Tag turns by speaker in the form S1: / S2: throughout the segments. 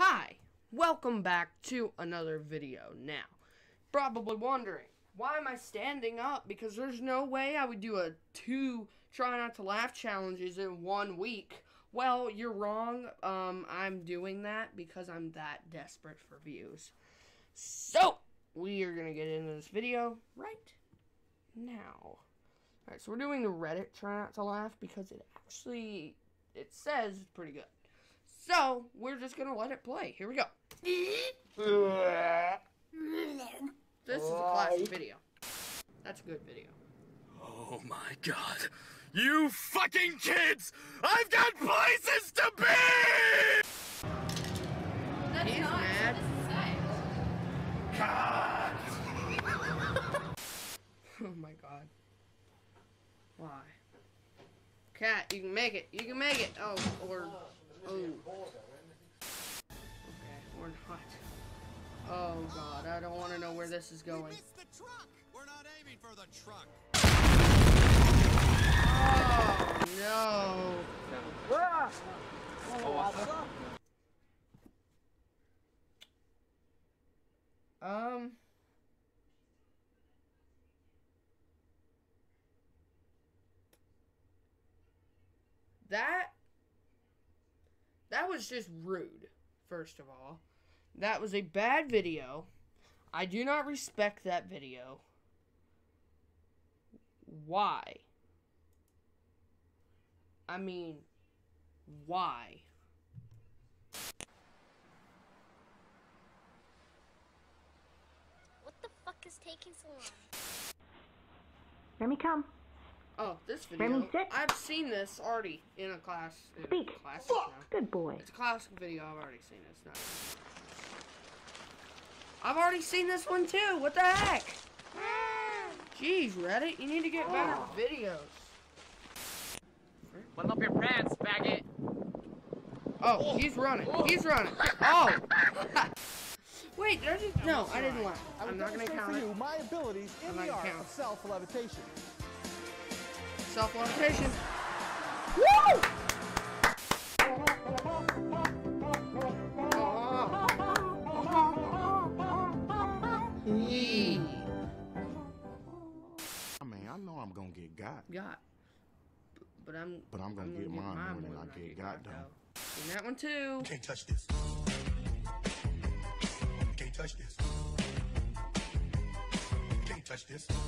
S1: Hi, welcome back to another video. Now, probably wondering, why am I standing up? Because there's no way I would do a two try not to laugh challenges in one week. Well, you're wrong. Um, I'm doing that because I'm that desperate for views. So, we are going to get into this video right now. Alright, so we're doing the Reddit try not to laugh because it actually, it says it's pretty good. So, we're just gonna let it play. Here we go. This is a classic video. That's a good video.
S2: Oh my god. You fucking kids! I've got places to be!
S3: That's
S1: He's
S3: not
S1: mad.
S3: This
S2: God!
S1: Oh my god. Why? Cat, you can make it. You can make it. Oh, or. Oh god, I don't want to know where this is going.
S4: missed the truck. We're not aiming for the truck.
S1: Oh no. Um. That that was just rude, first of all. That was a bad video. I do not respect that video. Why? I mean, why?
S5: What the fuck is taking so long?
S6: Remy, come.
S1: Oh, this video.
S6: Remy, sit.
S1: I've seen this already in a class. In
S6: Speak.
S1: Classes now.
S6: Good boy.
S1: It's a classic video. I've already seen this. Not I've already seen this one too. What the heck? Jeez, Reddit, you need to get better oh. videos.
S7: Button up your pants, faggot.
S1: Oh, he's running. Oh. He's running. Oh. Wait, did I just? No, I didn't
S8: will
S1: I'm not gonna count it.
S8: you my abilities
S1: I'm
S8: in
S1: not
S8: the art
S1: count.
S8: of self-levitation.
S1: Self-levitation. Woo!
S9: Got,
S1: Got. B- But I'm.
S9: but I'm gonna get mine more than I get got though.
S1: And that one too.
S4: Can't touch this. Can't touch this. Can't touch this.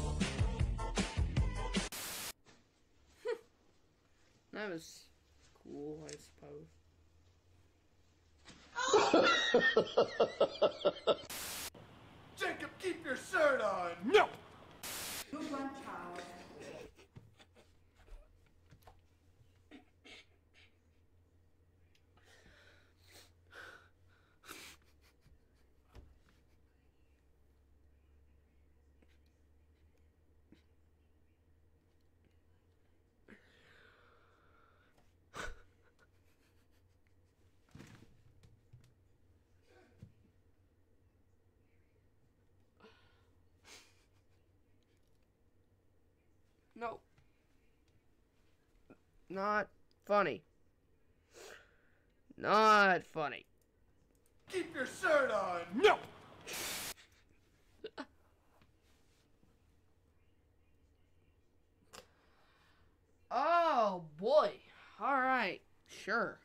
S1: That was cool, I suppose.
S4: Jacob, keep your shirt on.
S2: No!
S1: No. Not funny. Not funny.
S4: Keep your shirt on.
S2: No!
S1: Oh boy. Alright. Sure.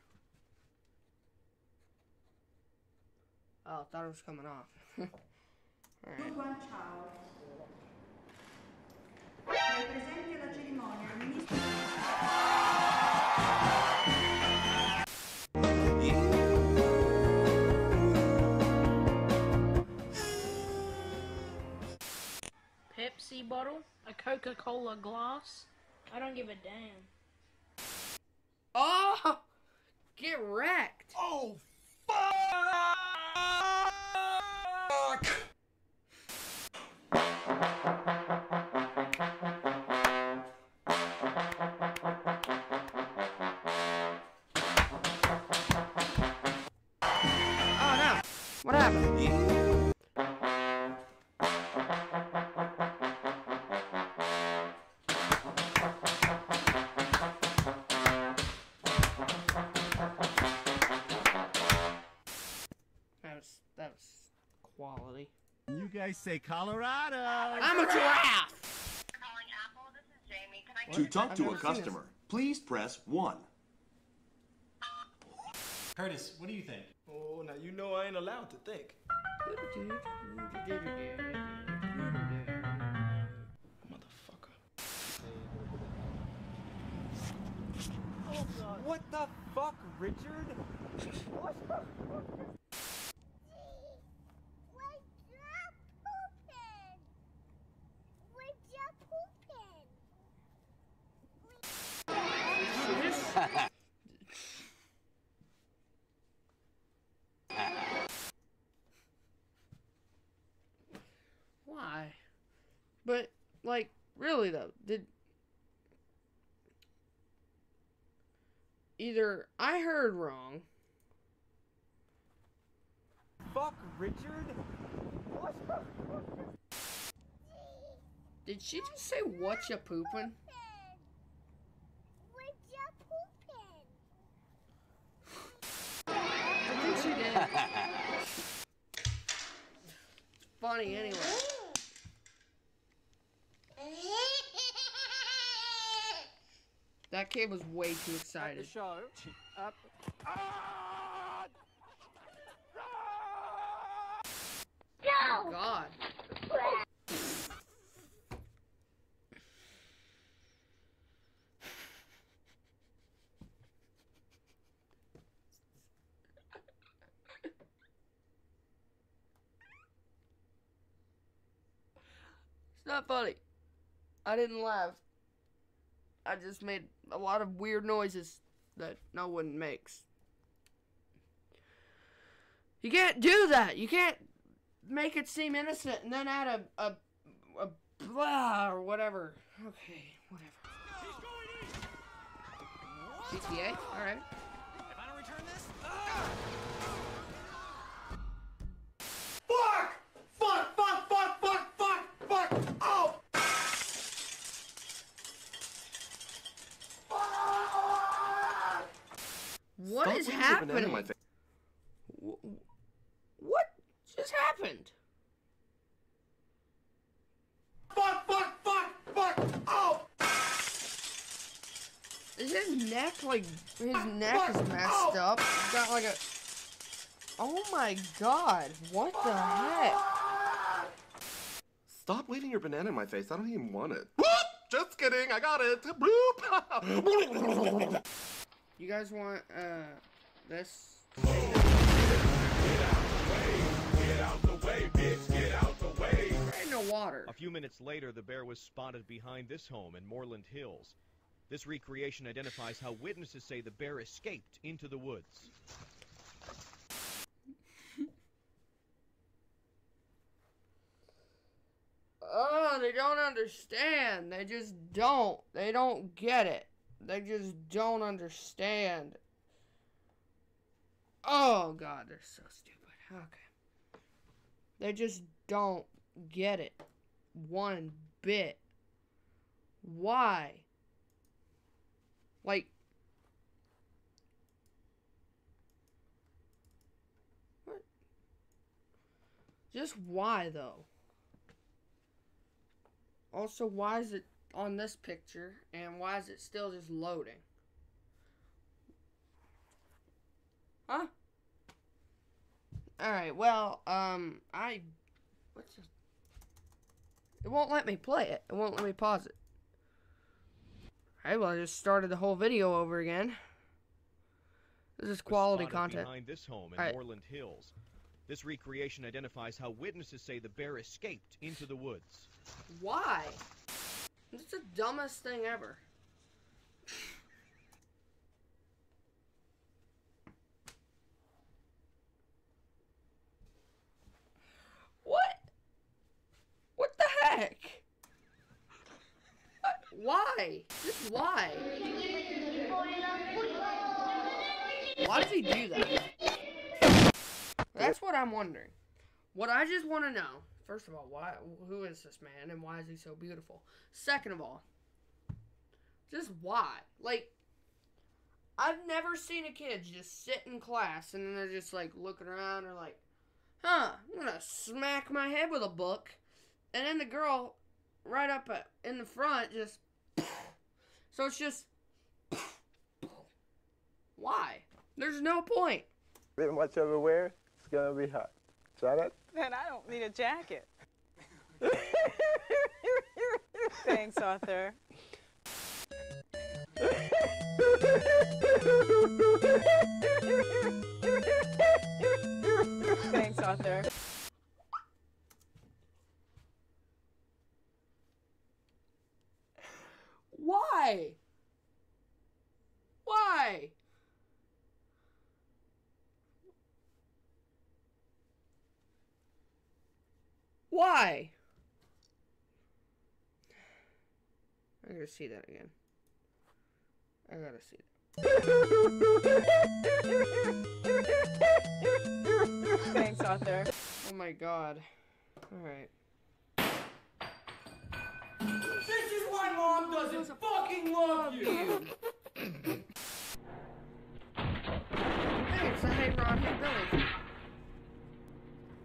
S1: Oh, I thought it was coming off. Alright.
S10: One child. Presenti alla cerimonia il ministro
S3: Pepsi bottle, a Coca-Cola glass. I don't give a damn.
S1: Oh! Get wrecked!
S4: Oh,
S7: You guys say Colorado.
S1: I'm a giraffe.
S8: Calling Apple. This is Jamie. Can I
S2: To talk to a
S1: never seen this.
S2: customer, please press 1.
S7: Curtis, what do you think?
S4: Oh, now you know I ain't allowed to think. Motherfucker.
S7: What the fuck, Richard?
S5: Where's your pooping? Where's your pooping?
S1: Why? But like, really though, did either I heard wrong
S7: Fuck, Richard?
S1: Did she just say what you pooping?
S5: Pooping?
S1: I think she did. Funny anyway. That kid was way too excited.
S7: show. Up.
S1: Oh God. It's not funny. I didn't laugh. I just made a lot of weird noises that no one makes. You can't do that. You can't make it seem innocent and then add a a, a blah or whatever. Okay, whatever. GTA, all right.
S7: If I don't return this, ah!
S4: Fuck! Fuck, fuck, fuck, fuck, fuck, fuck! Oh! Fuck!
S1: What
S2: Stop
S1: is
S2: waving your banana in
S1: happening?
S2: my face.
S1: What just happened?
S4: Fuck, fuck, fuck, fuck! Oh!
S1: Is his neck like his neck is messed up? He's got like a. Oh my god! What the heck?
S2: Stop leaving your banana in my face. I don't even want it. Whoop! Just kidding. I got it. Bloop.
S1: You guys want uh this? There ain't no water.
S11: A few minutes later, the bear was spotted behind this home in Moreland Hills. This recreation identifies how witnesses say the bear escaped into the woods.
S1: Oh, they don't understand. They just don't. They don't get it. They just don't understand. Oh god, they're so stupid. Okay. They just don't get it. One bit. Why? Like What? Just why though? Also, why is it on this picture and why is it still just loading? Huh? Alright, well, um, I. What's this? It won't let me play it. It won't let me pause it. Alright, well, I just started the whole video over again. This is quality content.
S11: Behind this home in
S1: Alright.
S11: Moreland Hills. This recreation identifies how witnesses say the bear escaped into the woods.
S1: Why? It's the dumbest thing ever. What? What the heck? What? Why? Just why? Why does he do that? That's what I'm wondering. What I just want to know, first of all, why who is this man and why is he so beautiful? Second of all, just why? Like I've never seen a kid just sit in class and then they're just like looking around or like, huh, I'm gonna smack my head with a book. And then the girl right up uh, in the front just. So it's just. Why? There's no point.
S12: Then whatever wear, it's gonna be hot. Try that?
S13: Then I don't need a jacket. Thanks, Arthur. Thanks, Arthur.
S1: Why? Why? Why? I gotta see that again. I gotta see that.
S13: Thanks, Arthur.
S1: Oh my god. Alright.
S4: This is why mom doesn't fucking love you.
S1: Hey, it's a Hey Ron, Hey Billy.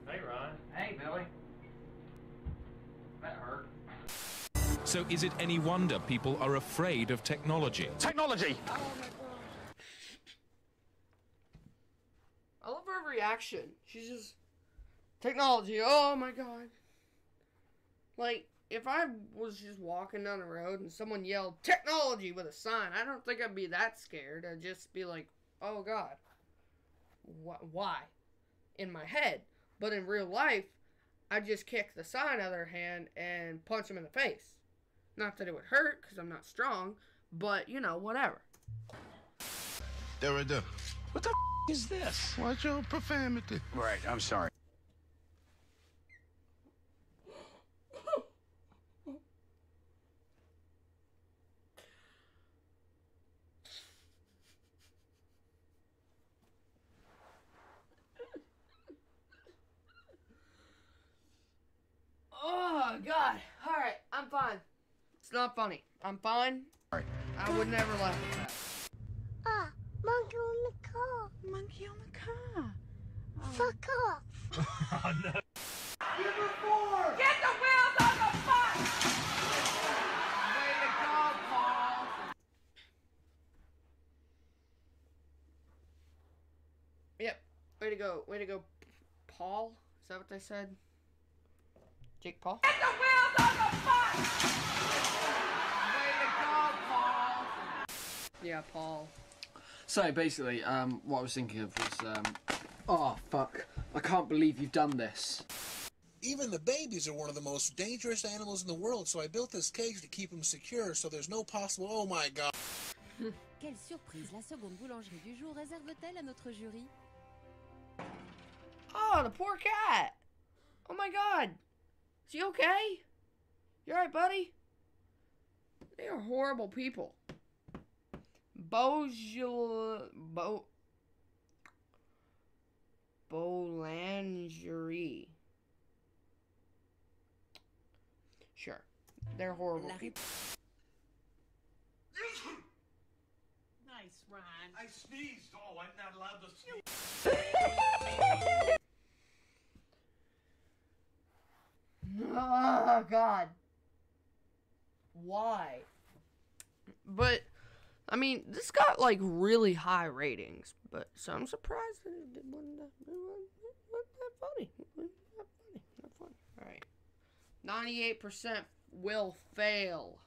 S14: Hey, Ron. Hey, Billy. That hurt.
S15: So is it any wonder people are afraid of technology?
S14: Technology! Oh my god.
S1: I love her reaction. She's just technology. Oh my god. Like if I was just walking down the road and someone yelled technology with a sign, I don't think I'd be that scared. I'd just be like, "Oh god." Wh- why? In my head. But in real life, I just kick the sign out of their hand and punch them in the face. Not that it would hurt cuz I'm not strong, but you know, whatever.
S9: There we there.
S14: What the f- is this?
S9: Watch your profanity.
S14: Right, I'm sorry.
S1: God. All right, I'm fine. It's not funny. I'm fine.
S14: Alright.
S1: I would never laugh at that.
S5: Ah, monkey on the car.
S13: Monkey on the car.
S5: Fuck off.
S14: oh, no.
S4: Number four.
S13: Get the wheels on the bus!
S1: Way to go, Paul. Yep. Way to go. Way to go, Paul. Is that what they said? Jake Paul.
S13: Get the wheels on the bus!
S1: Way to go, Paul. Yeah, Paul.
S16: So basically, um, what I was thinking of was, um, oh fuck, I can't believe you've done this.
S17: Even the babies are one of the most dangerous animals in the world, so I built this cage to keep them secure so there's no possible. Oh my god.
S18: Quelle surprise la seconde boulangerie du jour réserve-t-elle à notre jury
S1: Oh, the poor cat. Oh my god. Is he okay? You alright, buddy? They are horrible people. Beaujol... Bo... Boulangerie. Sure. They're horrible people.
S4: Nice, Ron. I sneezed. Oh, I'm not allowed to
S1: Oh God. Why? But I mean, this got like really high ratings, but so I'm surprised that it wasn't that, wasn't, that funny. Wasn't that funny. Not funny. All right. Ninety-eight percent will fail.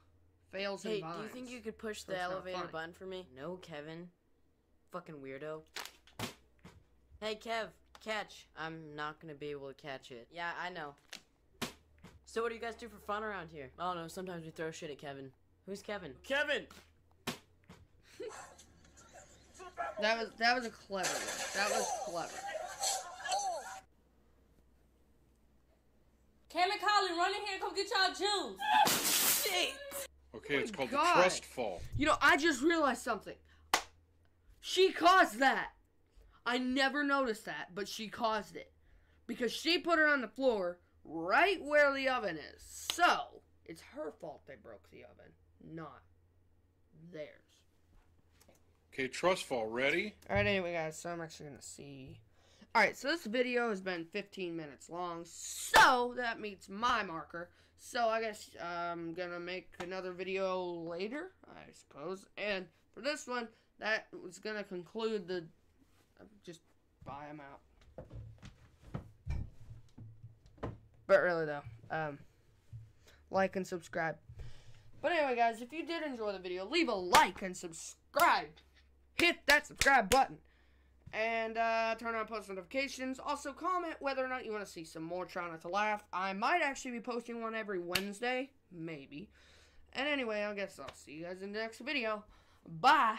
S1: Fails
S19: Hey,
S1: and
S19: do you think you could push
S1: So
S19: the elevator button for me? No, Kevin. Fucking weirdo. Hey, Kev, catch. I'm not gonna be able to catch it. Yeah, I know. So what do you guys do for fun around here? I don't know, sometimes we throw shit at Kevin. Who's Kevin? Kevin!
S1: That was that was a clever one. That was clever.
S20: Kayla Collin, run in here and come get y'all juice.
S1: Shit.
S21: Okay, it's oh called
S1: God.
S21: the trust fall.
S1: You know, I just realized something. She caused that. I never noticed that, but she caused it. Because she put her on the floor right where the oven is. So, it's her fault they broke the oven, not theirs.
S21: Okay, trust fall. Ready?
S1: Alright, anyway, guys, so I'm actually gonna see. Alright, so this video has been 15 minutes long, so that meets my marker. So I guess I'm gonna make another video later, I suppose. And for this one, that was gonna conclude the. Just buy them out. But really, though, um, like and subscribe. But anyway, guys, if you did enjoy the video, leave a like and subscribe. Hit that subscribe button. And uh, turn on post notifications. Also, comment whether or not you want to see some more Try Not to Laugh. I might actually be posting one every Wednesday. Maybe. And anyway, I guess I'll see you guys in the next video. Bye.